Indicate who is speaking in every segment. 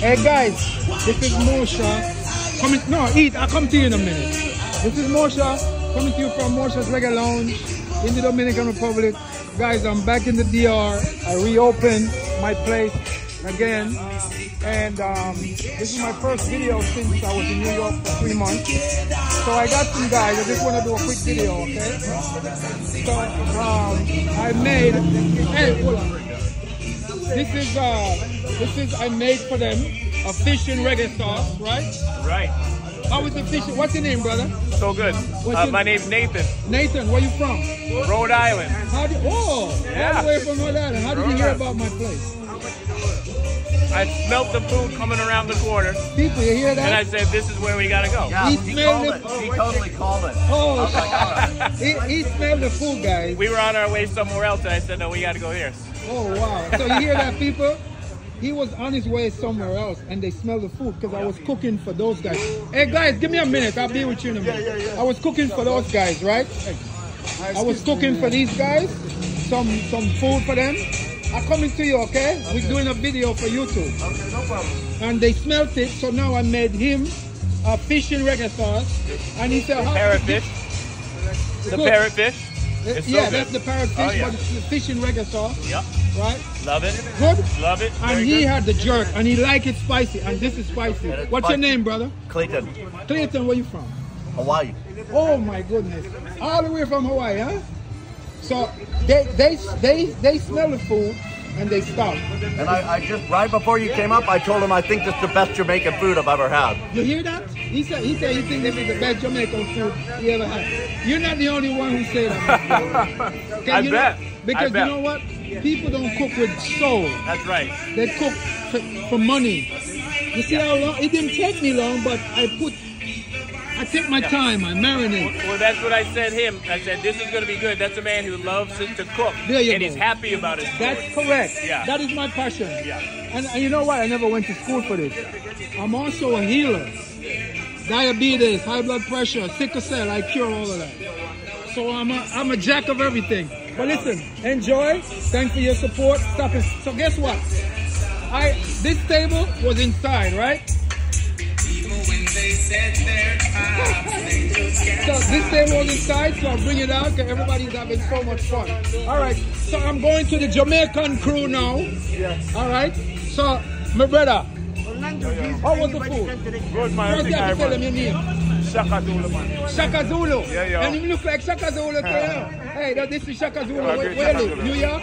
Speaker 1: Hey guys, this is Mosha. Coming, no, eat. I'll come to you in a minute. This is Mosha coming to you from Mosha's Reggae Lounge in the Dominican Republic. Guys, I'm back in the DR. I reopened my place again. And um, this is my first video since I was in New York for three months. So I got some guys. I just want to do a quick video, okay? So um, I made. Hey, hold on. This is uh, this is I made for them a fish and reggae sauce, right?
Speaker 2: Right.
Speaker 1: How is the fish? What's your name, brother?
Speaker 2: So good. Uh,
Speaker 1: your-
Speaker 2: my name's Nathan,
Speaker 1: Nathan. Where you from?
Speaker 2: Rhode Island.
Speaker 1: How did? Oh, all the way from Rhode Island. How did you hear
Speaker 2: Island.
Speaker 1: about my place?
Speaker 2: I smelt the food coming around the corner,
Speaker 1: People, you hear that?
Speaker 2: and I said, "This is where we gotta go."
Speaker 3: Yeah,
Speaker 1: He
Speaker 3: he,
Speaker 1: smelled it.
Speaker 3: it. He totally called it.
Speaker 1: Oh, he, he smelled the food, guys.
Speaker 2: We were on our way somewhere else, and I said, "No, we gotta go here."
Speaker 1: Oh wow! So you hear that, people? He was on his way somewhere else, and they smelled the food because I was cooking for those guys. Hey guys, give me a minute. I'll be with you in a minute. I was cooking for those guys, right? I was cooking for these guys, some some food for them. I'm coming to you, okay? We're doing a video for YouTube.
Speaker 3: Okay, no problem.
Speaker 1: And they smelt it, so now I made him a fish and reggae sauce. And he said, how
Speaker 2: Parrotfish. The
Speaker 1: Good.
Speaker 2: parrotfish. It's
Speaker 1: yeah, that's the parrotfish,
Speaker 2: Oh, yeah.
Speaker 1: but it's the fish and reggae sauce,
Speaker 2: Yep.
Speaker 1: right?
Speaker 2: Love it.
Speaker 1: Good?
Speaker 2: Love it.
Speaker 1: And
Speaker 2: Very
Speaker 1: he
Speaker 2: good.
Speaker 1: had the jerk, and he liked it spicy, and this is spicy. What's your name, brother?
Speaker 3: Clayton,
Speaker 1: Clayton, where you from?
Speaker 3: Hawaii.
Speaker 1: Oh my goodness, all the way from Hawaii, huh? So they they they they smell the food and they stop.
Speaker 3: And I, I just, right before you came up, I told him I think this is the best Jamaican food I've ever had.
Speaker 1: You hear that? He said he said he thinks this is the best Jamaican food he ever had. You're not the only one who said that.
Speaker 2: I
Speaker 1: you
Speaker 2: bet.
Speaker 1: Know, because
Speaker 2: I bet.
Speaker 1: you know what? People don't cook with soul.
Speaker 2: That's right.
Speaker 1: They cook for, for money. You see how long? It didn't take me long, but I put, I take my time. I marinate.
Speaker 2: Well, that's what I said him. I said, "This is gonna be good." That's a man who loves to, to cook, and
Speaker 1: go.
Speaker 2: he's happy about it.
Speaker 1: That's correct.
Speaker 2: Yeah.
Speaker 1: That is my passion.
Speaker 2: Yeah.
Speaker 1: And, and you know what? I never went to school for this. I'm also a healer. Diabetes, high blood pressure, sickle cell, I cure all of that. So I'm a, I'm a jack of everything. But listen, enjoy. Thanks for your support. Stop it. So guess what? I this table was inside, right? So this table was inside, so I'll bring it out because everybody's having so much fun. All right, so I'm going to the Jamaican crew now.
Speaker 3: Yes.
Speaker 1: All right, so my brother, how was the food?
Speaker 2: Good man.
Speaker 1: First, you have to tell them your name.
Speaker 2: Shaka Zulu man.
Speaker 1: Shaka Zulu.
Speaker 2: Yeah, yeah.
Speaker 1: And you look like Shaka Zulu too. yeah. Hey, that- this is Shaka Zulu.
Speaker 2: Yeah,
Speaker 1: Where,
Speaker 2: good
Speaker 1: where
Speaker 2: Shaka
Speaker 1: you live? New York?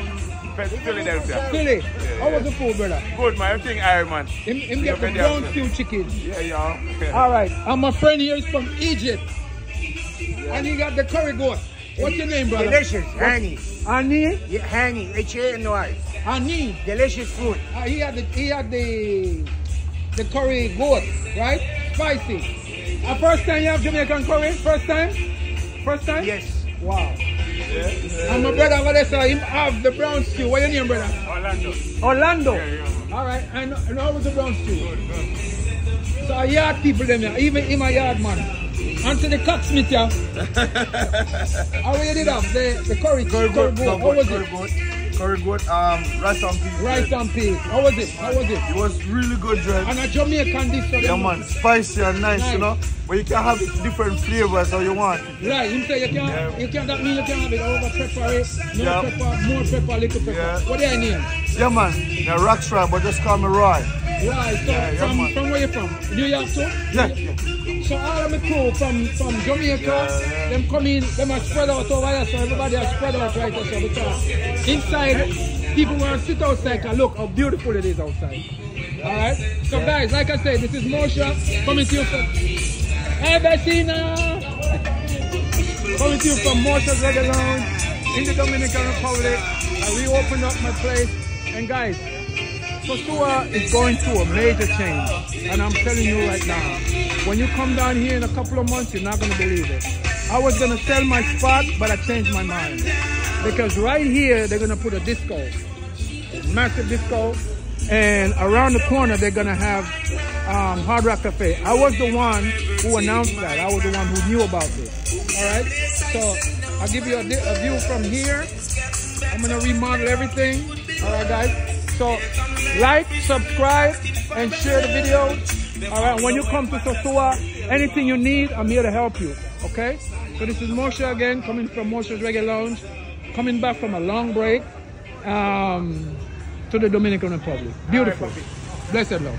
Speaker 2: Philadelphia.
Speaker 1: Philly. How was the food, brother?
Speaker 2: Good man. Everything Iron man.
Speaker 1: Him, him get the brown stew chicken.
Speaker 2: Yeah, yeah.
Speaker 1: All right, and my friend here is from Egypt. And he got the curry goat. What's your name, brother?
Speaker 4: Delicious, honey.
Speaker 1: Ani?
Speaker 4: Yeah, honey, H-A-N-Y.
Speaker 1: Ani.
Speaker 4: Delicious food.
Speaker 1: Uh, he had the he had the the curry goat, right? Spicy. Uh, first time you have Jamaican curry? First time? First time?
Speaker 4: Yes.
Speaker 1: Wow. And my brother over there, so him have the brown stew. What your name, brother?
Speaker 2: Orlando.
Speaker 1: Orlando.
Speaker 2: yeah.
Speaker 1: All right. And, and how was the brown stew? So a yard people them here, even him a yard man. And to the cocksmith, yeah. How you did have the, the curry, curry, goat? How was
Speaker 5: curry
Speaker 1: it?
Speaker 5: Curry goat, um, rice and peas.
Speaker 1: Rice and peas. How was it? How was it?
Speaker 5: It was really good, Dread.
Speaker 1: And I show me a Jamaican dish for
Speaker 5: Yeah,
Speaker 1: them.
Speaker 5: man, spicy and nice,
Speaker 1: Nice.
Speaker 5: you know. But you can have it different flavors how you want.
Speaker 1: Right, him say you can't,
Speaker 5: Yeah.
Speaker 1: you can't, that mean you can't have it over pepper, eh? no
Speaker 5: Yeah.
Speaker 1: pepper, more pepper, little pepper.
Speaker 5: Yeah.
Speaker 1: What do your name?
Speaker 5: Yeah, man. Yeah, rock strap, but just call me Roy.
Speaker 1: Right, so
Speaker 5: Yeah,
Speaker 1: from,
Speaker 5: man.
Speaker 1: from where you from? New York too?
Speaker 5: Yeah, yeah.
Speaker 1: So all of the crew from, from Jamaica,
Speaker 5: Yeah.
Speaker 1: them come in, them are spread out over here, so everybody are spread out right here, so because inside, people want to sit outside and look how beautiful it is outside. Alright? So guys, like I said, this is Mosha coming to you from... Hey, Bettina! Coming to you from Mosha's Reggae Lounge in the Dominican Republic. I reopened up my place. And guys, Sosua is going through a major change. And I'm telling you right now, when you come down here in a couple of months, you're not going to believe it. I was going to sell my spot, but I changed my mind. Because right here, they're going to put a disco. Massive disco. And around the corner, they're going to have um, Hard Rock Cafe. I was the one who announced that. I was the one who knew about this. All right? So I'll give you a, a view from here. I'm going to remodel everything. All right, guys? So like, subscribe, and share the video. All right. When you come to Sosua, anything you need, I'm here to help you. Okay. So this is Mosha again, coming from Mosha's Reggae Lounge, coming back from a long break um, to the Dominican Republic. Beautiful. Blessed Lord.